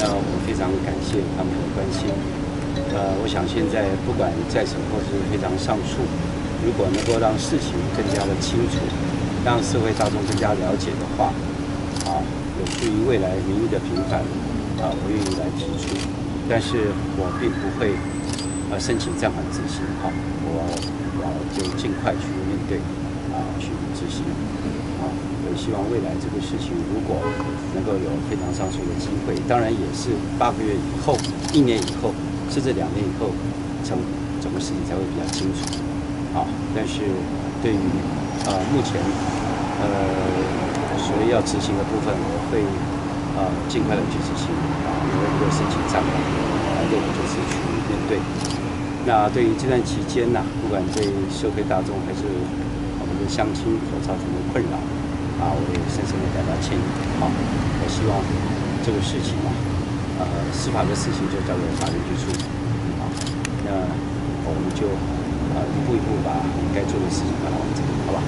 那我非常感谢他们的关心。呃，我想现在不管在审或是非常上诉，如果能够让事情更加的清楚，让社会大众更加了解的话，啊，有助于未来民意的平反，啊，我愿意来提出。但是我并不会呃申请暂缓执行，哈，我我就尽快去面对，啊，去执行。也希望未来这个事情如果能够有非常上诉的机会，当然也是八个月以后、一年以后，甚至两年以后，整整个事情才会比较清楚。啊，但是对于呃目前呃所谓要执行的部分，我会啊尽快的去执行啊，因为如果申请暂缓，反正我就是去面对。那对于这段期间呢，不管对社会大众还是相亲所造成的困扰。啊，我也深深的感到歉意。好，我希望这个事情啊，呃，司法的事情就交给法律去处理。好，那我们就呃一步一步把该做的事情把它完成，好吧？